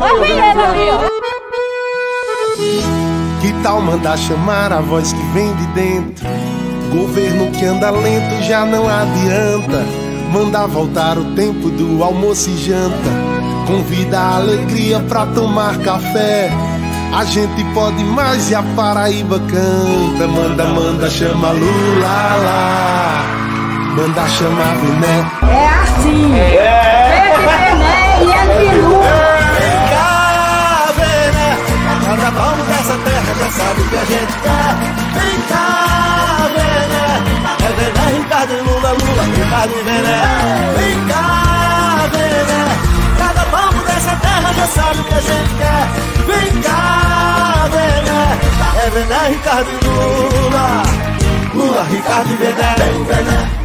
só eu veneziano. Que tal mandar chamar a voz que vem de dentro? Governo que anda lento já não adianta. Mandar voltar o tempo do almoço e janta. Convida a alegria pra tomar café. A gente pode mais e a Paraíba canta. Manda, manda, chama Lula lá. Manda chamar Viné. Ricardo e Vené. Vem cá, Vené. Cada palmo dessa terra já sabe o que a gente quer. Vem cá, Vené. É Vené, Ricardo e Lula. Lula, Ricardo e Vené. Vem, Vené.